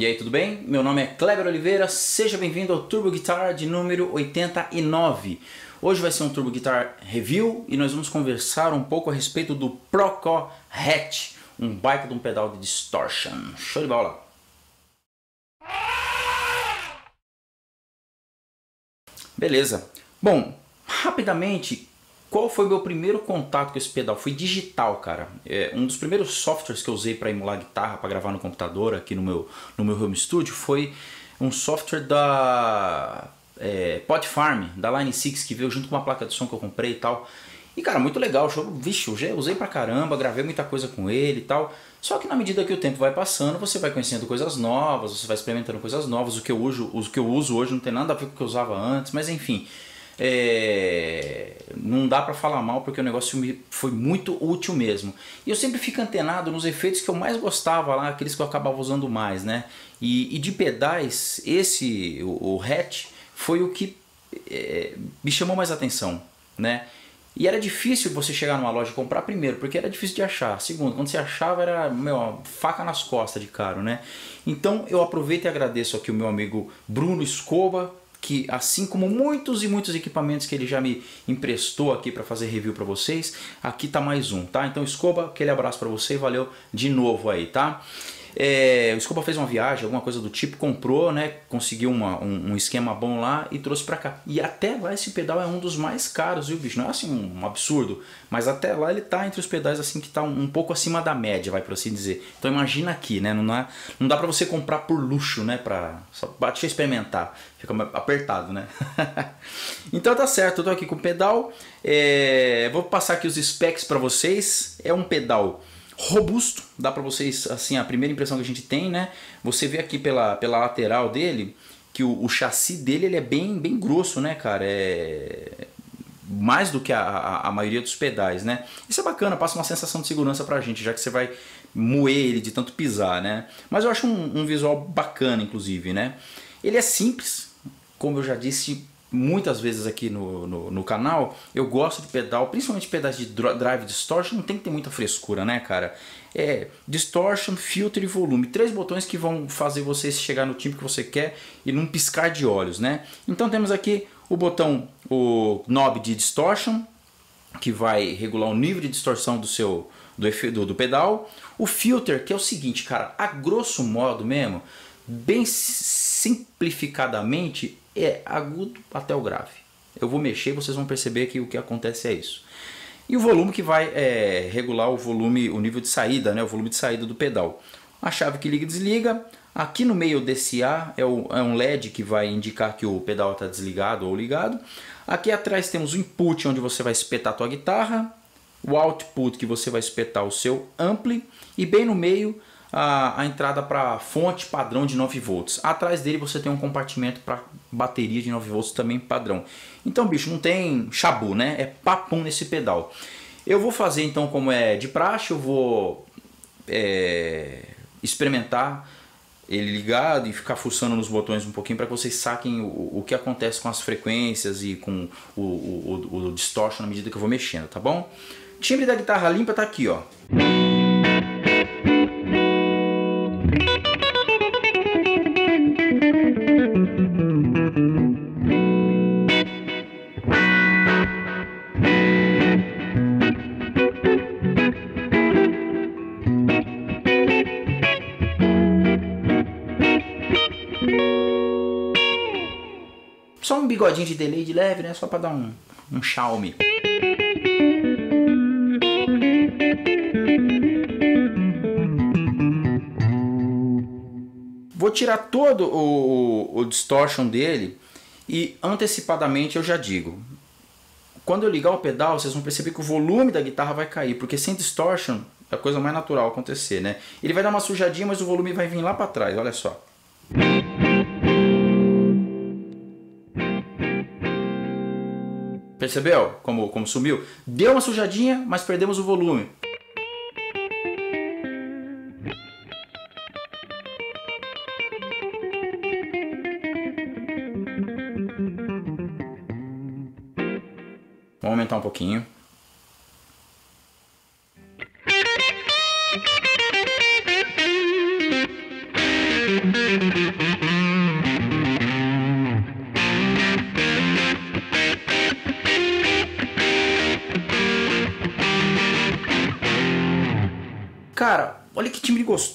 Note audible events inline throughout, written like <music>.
E aí, tudo bem? Meu nome é Kleber Oliveira, seja bem-vindo ao Turbo Guitar de número 89. Hoje vai ser um Turbo Guitar Review e nós vamos conversar um pouco a respeito do Proco Hatch, um baita de um pedal de distortion. Show de bola! Beleza. Bom, rapidamente, qual foi meu primeiro contato com esse pedal? Foi digital, cara. É, um dos primeiros softwares que eu usei para emular guitarra, para gravar no computador aqui no meu, no meu home studio foi um software da é, Farm, da Line 6, que veio junto com uma placa de som que eu comprei e tal. E cara, muito legal, show, vixe, eu já usei pra caramba, gravei muita coisa com ele e tal. Só que na medida que o tempo vai passando, você vai conhecendo coisas novas, você vai experimentando coisas novas. O que eu uso, o que eu uso hoje não tem nada a ver com o que eu usava antes, mas enfim. É, não dá para falar mal porque o negócio me foi muito útil mesmo. E eu sempre fico antenado nos efeitos que eu mais gostava lá, aqueles que eu acabava usando mais, né? E, e de pedais, esse, o, o Hatch, foi o que é, me chamou mais atenção, né? E era difícil você chegar numa loja e comprar primeiro, porque era difícil de achar. Segundo, quando você achava era meu, faca nas costas de caro, né? Então eu aproveito e agradeço aqui o meu amigo Bruno Escoba, que assim como muitos e muitos equipamentos que ele já me emprestou aqui para fazer review para vocês, aqui tá mais um, tá? Então Escoba, aquele abraço para você e valeu de novo aí, tá? É, o Scopa fez uma viagem, alguma coisa do tipo, comprou, né? Conseguiu uma, um, um, esquema bom lá e trouxe para cá. E até lá esse pedal é um dos mais caros, viu, bicho? Não é assim um, absurdo, mas até lá ele tá entre os pedais assim que tá um, um pouco acima da média, vai por assim dizer. Então imagina aqui, né? Não, é, não dá para você comprar por luxo, né? Pra, só, deixa eu experimentar, fica apertado, né? <laughs> então tá certo, eu tô aqui com o pedal. É, vou passar aqui os specs para vocês. É um pedal robusto, dá para vocês, assim, a primeira impressão que a gente tem, né? Você vê aqui pela, pela lateral dele que o, o chassi dele ele é bem, bem grosso, né, cara? É mais do que a, a, a, maioria dos pedais, né? Isso é bacana, passa uma sensação de segurança pra gente, já que você vai moer ele de tanto pisar, né? Mas eu acho um, um visual bacana, inclusive, né? Ele é simples, como eu já disse, muitas vezes aqui no, no, no, canal, eu gosto de pedal, principalmente pedais de drive distortion, não tem que ter muita frescura, né, cara? É distortion, filter e volume, três botões que vão fazer você chegar no timbre que você quer e num piscar de olhos, né? Então temos aqui o botão, o knob de distortion, que vai regular o nível de distorção do seu do, do pedal, o filter, que é o seguinte, cara, a grosso modo mesmo, bem simplificadamente, é agudo até o grave. Eu vou mexer vocês vão perceber que o que acontece é isso. E o volume que vai é, regular o volume, o nível de saída, né, o volume de saída do pedal. A chave que liga e desliga. Aqui no meio desse A é, o, é um LED que vai indicar que o pedal está desligado ou ligado. Aqui atrás temos o input onde você vai espetar a tua guitarra, o output que você vai espetar o seu ampli e bem no meio a, a entrada para fonte padrão de 9 volts. Atrás dele você tem um compartimento para bateria de 9 volts também padrão. Então, bicho, não tem chabu, né? É papum nesse pedal. Eu vou fazer então como é de praxe, eu vou é, experimentar ele ligado e ficar fuçando nos botões um pouquinho para que vocês saquem o, o que acontece com as frequências e com o, o, o, o distortion na medida que eu vou mexendo, tá bom? Timbre da guitarra limpa tá aqui, ó. Só um bigodinho de delay de leve, né? Só para dar um, um Xiaomi. Vou tirar todo o, o, distortion dele e antecipadamente eu já digo. Quando eu ligar o pedal, vocês vão perceber que o volume da guitarra vai cair, porque sem distortion é a coisa mais natural acontecer, né? Ele vai dar uma sujadinha, mas o volume vai vir lá para trás, olha só. Percebeu como, como sumiu? Deu uma sujadinha, mas perdemos o volume. Vamos aumentar um pouquinho.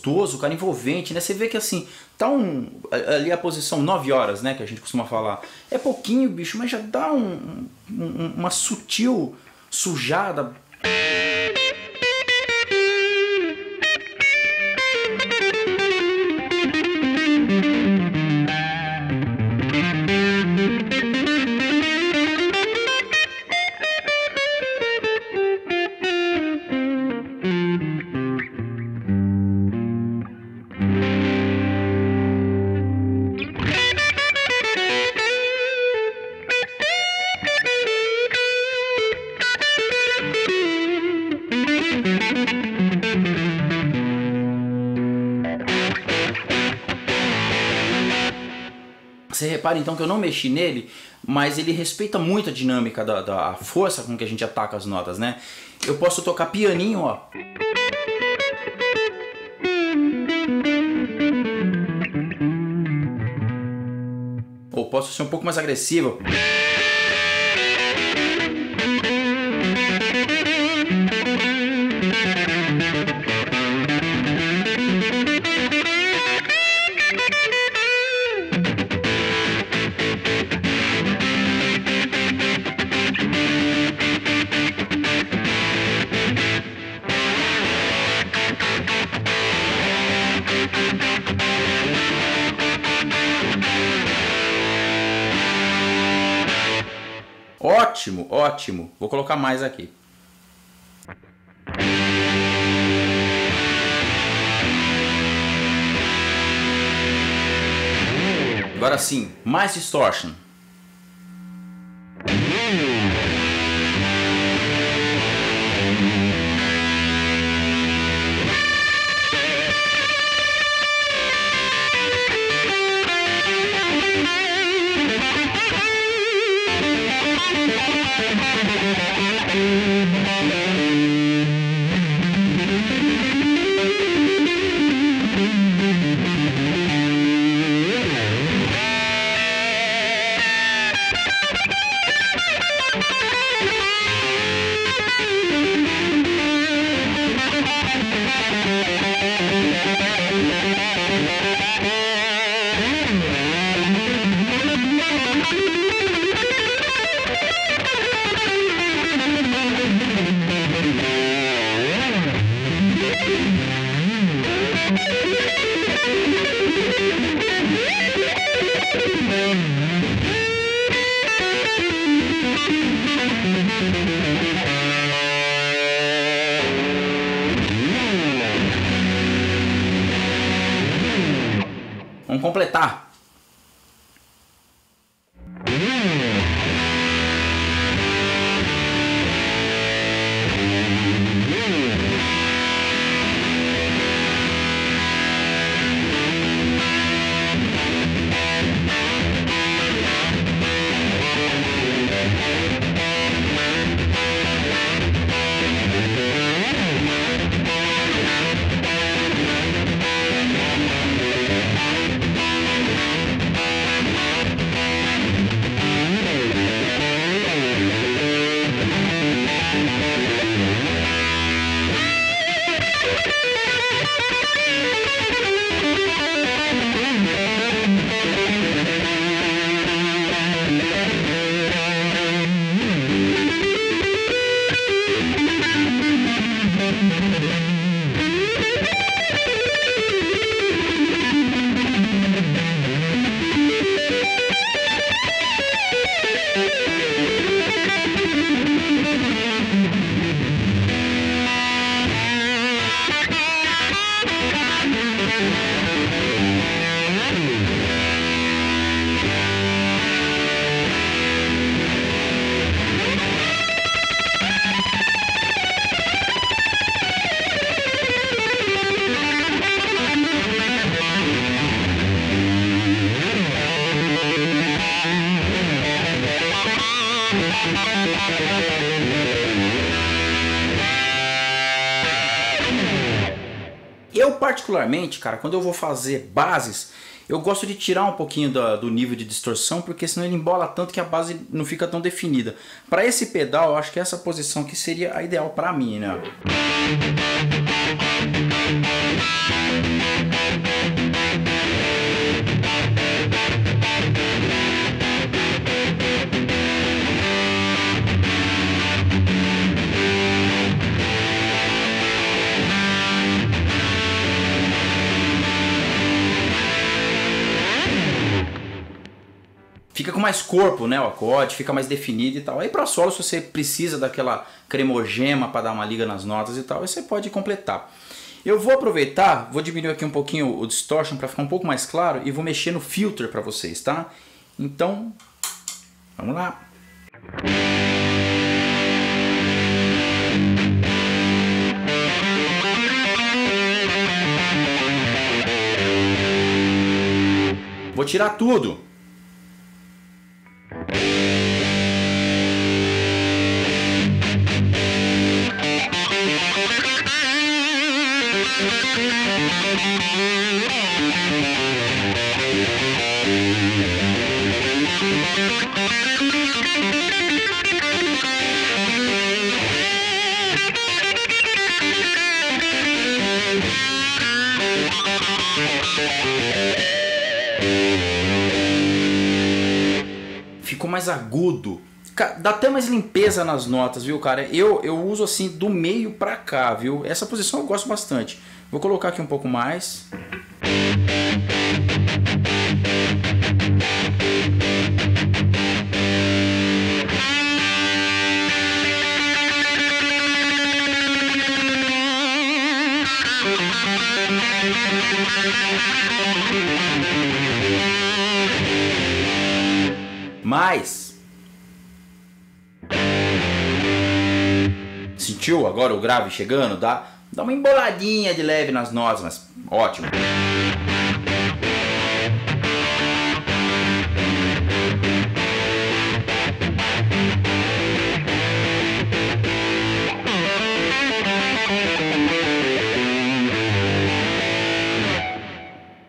Gostoso, cara, envolvente, né? Você vê que assim, tá um. Ali a posição 9 horas, né? Que a gente costuma falar. É pouquinho, bicho, mas já dá um, um uma sutil sujada. Você repara então que eu não mexi nele, mas ele respeita muito a dinâmica da, da força com que a gente ataca as notas, né? Eu posso tocar pianinho, ó. Ou posso ser um pouco mais agressivo. Ótimo, ótimo. Vou colocar mais aqui. Agora sim, mais distortion. Mm-hmm. Vamos completar. Particularmente, cara, quando eu vou fazer bases, Eu gosto de tirar um pouquinho do, do nível de distorção, porque senão ele embola tanto que a base não fica tão definida. Para esse pedal, eu acho que essa posição aqui seria a ideal para mim, né? Com mais corpo, né, o acorde, fica mais definido e tal. Aí para solo, se você precisa daquela cremogema para dar uma liga nas notas e tal, você pode completar. Eu vou aproveitar, vou diminuir aqui um pouquinho o distortion para ficar um pouco mais claro e vou mexer no filter para vocês, tá? Então, vamos lá. Vou tirar tudo. Ficou mais agudo. Dá até mais limpeza nas notas, viu, cara? Eu, eu uso assim do meio pra cá, viu? Essa posição eu gosto bastante. Vou colocar aqui um pouco mais. Mais. Sentiu agora o grave chegando? Dá, dá uma emboladinha de leve nas notas, mas ótimo.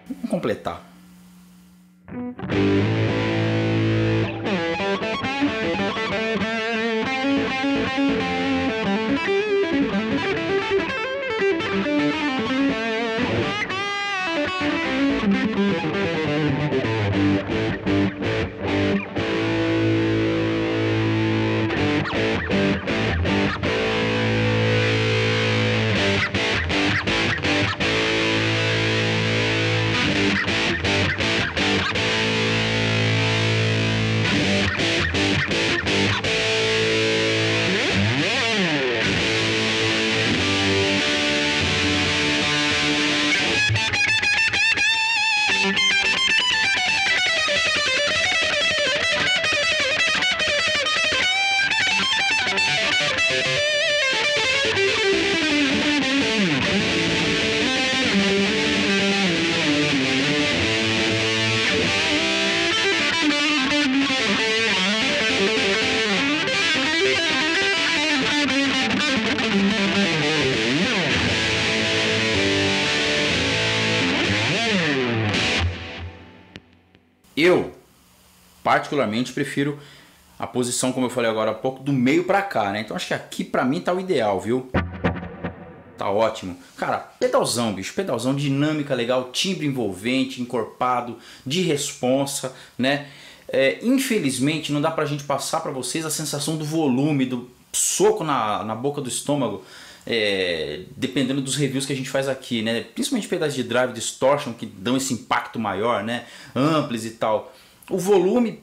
Vamos completar. Eu, particularmente, prefiro a posição, como eu falei agora há pouco, do meio para cá, né? Então acho que aqui para mim tá o ideal, viu? Tá ótimo. Cara, pedalzão, bicho. Pedalzão, dinâmica legal, timbre envolvente, encorpado, de responsa, né? É, infelizmente não dá pra gente passar para vocês a sensação do volume, do soco na, na boca do estômago, é, dependendo dos reviews que a gente faz aqui, né? Principalmente pedais de drive distortion que dão esse impacto maior, né? Amplis e tal. O volume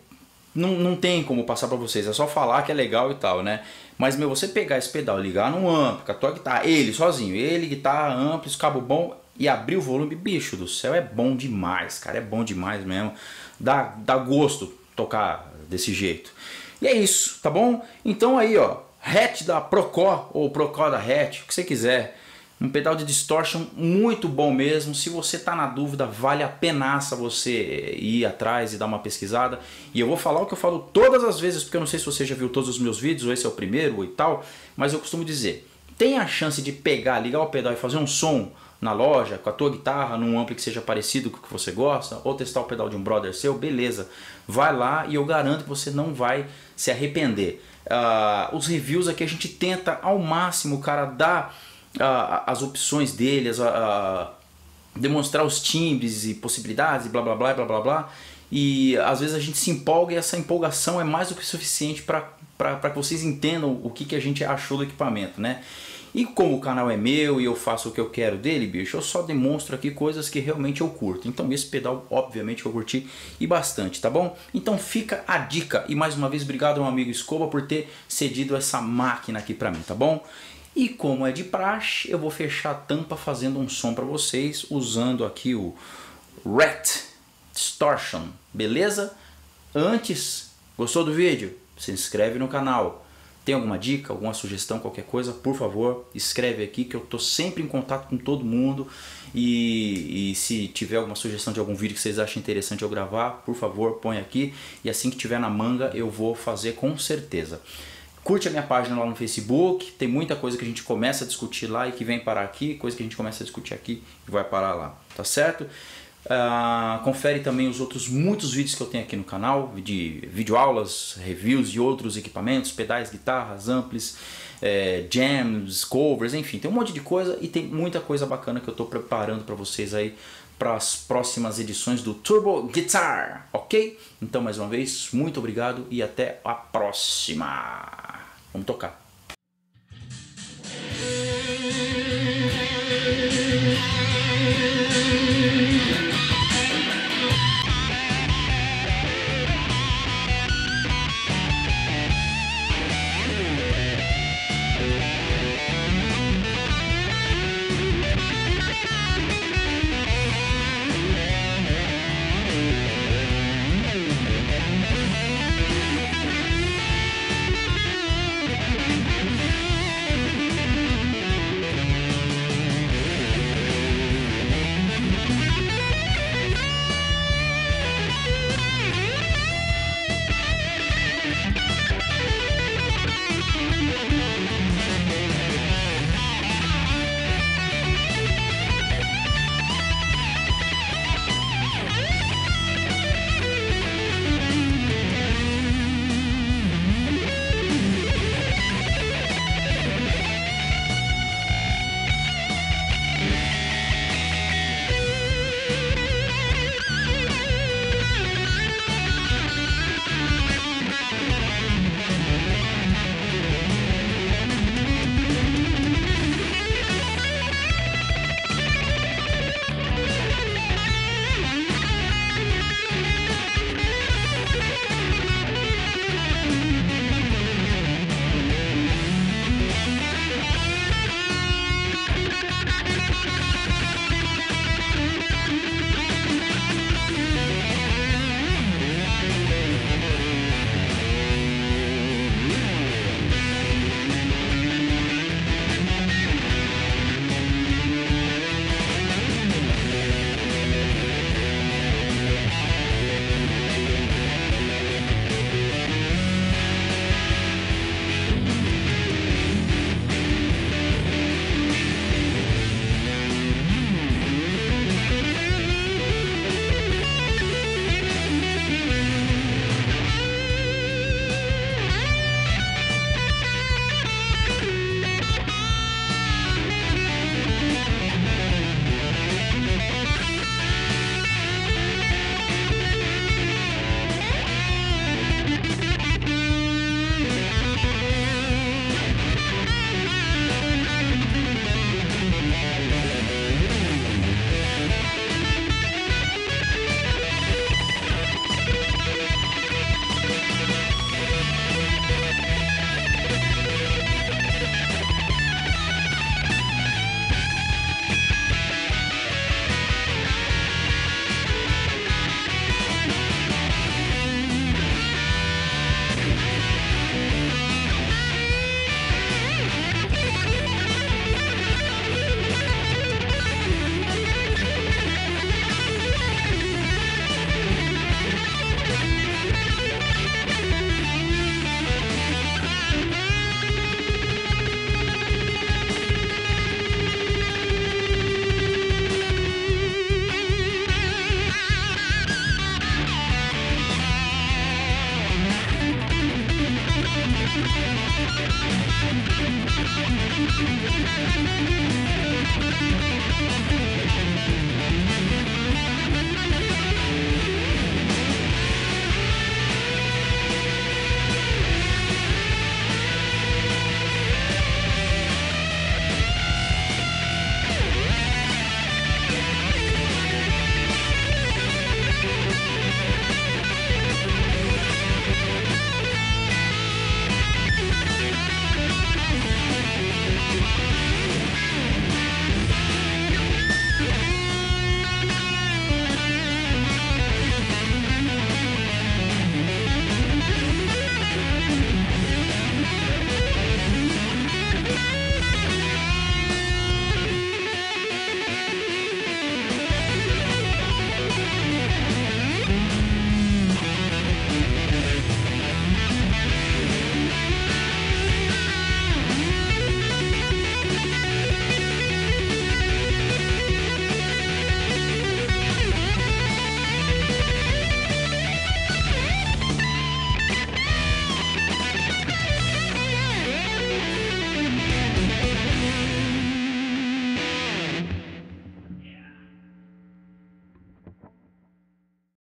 não, não tem como passar para vocês, é só falar que é legal e tal, né? Mas meu, você pegar esse pedal, ligar no amplo, com a tua guitarra, ele sozinho, ele, guitarra, amplos, cabo bom e abrir o volume, bicho do céu, é bom demais, cara, é bom demais mesmo. Dá, dá gosto tocar desse jeito. E é isso, tá bom? Então aí, ó, hatch da Procó ou Procó da hatch, o que você quiser. Um pedal de distortion muito bom mesmo. Se você está na dúvida, vale a penaça você ir atrás e dar uma pesquisada. E eu vou falar o que eu falo todas as vezes, porque eu não sei se você já viu todos os meus vídeos, ou esse é o primeiro e tal, mas eu costumo dizer, tem a chance de pegar, ligar o pedal e fazer um som na loja, com a tua guitarra, num ampli que seja parecido com o que você gosta, ou testar o pedal de um brother seu, beleza. Vai lá e eu garanto que você não vai se arrepender. Uh, os reviews aqui a gente tenta ao máximo, cara, dar uh, as opções dele, uh, demonstrar os timbres e possibilidades, blá blá blá blá blá blá. E às vezes a gente se empolga e essa empolgação é mais do que suficiente para que vocês entendam o que, que a gente achou do equipamento, né? E como o canal é meu e eu faço o que eu quero dele, bicho, eu só demonstro aqui coisas que realmente eu curto. Então esse pedal, obviamente, eu curti e bastante, tá bom? Então fica a dica. E mais uma vez, obrigado ao meu amigo Escoba por ter cedido essa máquina aqui pra mim, tá bom? E como é de praxe, eu vou fechar a tampa fazendo um som para vocês usando aqui o Rat Distortion, beleza? Antes, gostou do vídeo? Se inscreve no canal tem alguma dica, alguma sugestão, qualquer coisa, por favor, escreve aqui que eu estou sempre em contato com todo mundo. E, e, se tiver alguma sugestão de algum vídeo que vocês achem interessante eu gravar, por favor, põe aqui. E assim que tiver na manga eu vou fazer com certeza. Curte a minha página lá no Facebook, tem muita coisa que a gente começa a discutir lá e que vem parar aqui, coisa que a gente começa a discutir aqui e vai parar lá, tá certo? Uh, confere também os outros muitos vídeos que eu tenho aqui no canal, de videoaulas, reviews de outros equipamentos, pedais, guitarras, amplis, é, jams, covers, enfim, tem um monte de coisa e tem muita coisa bacana que eu estou preparando para vocês aí para as próximas edições do Turbo Guitar, ok? Então, mais uma vez, muito obrigado e até a próxima. Vamos tocar.